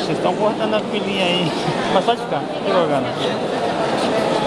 Vocês estão cortando a filinha aí. Mas pode ficar, não.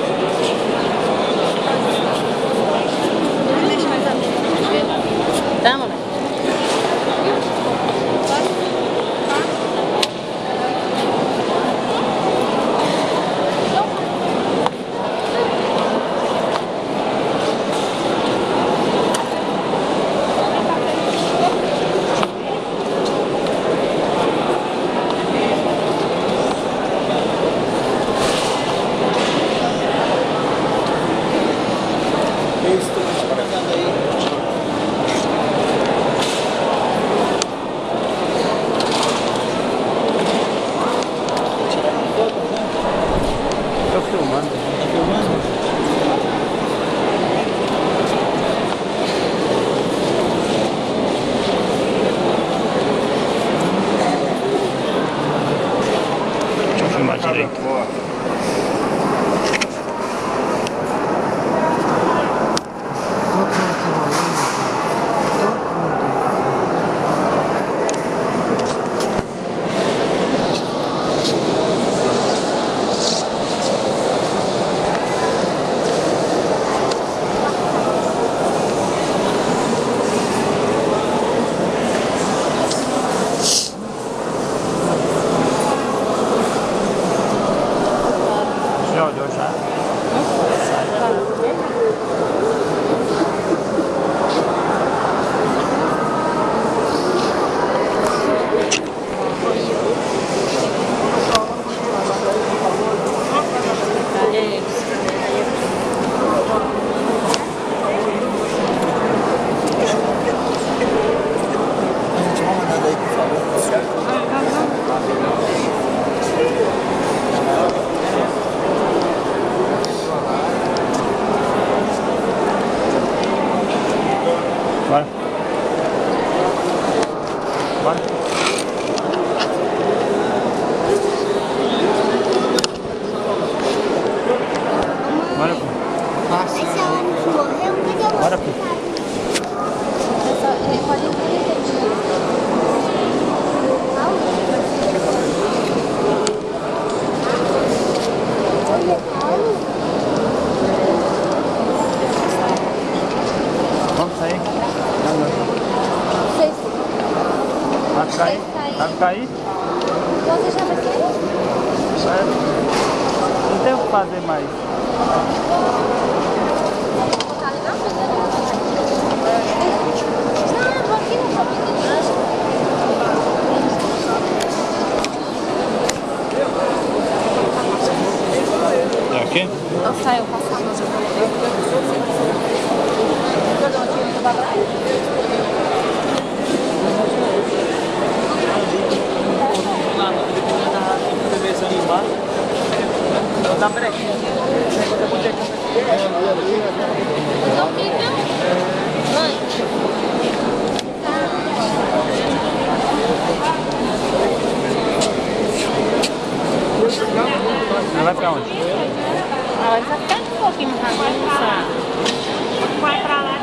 Bye. Bye. cair? Você já vai cair? Não tem o que fazer mais. É aqui? Não eu passo a mão. dá brechinha. Ela vai pra onde? Ela vai ficar um pouquinho mais rápido. Vai pra lá. Vai pra lá.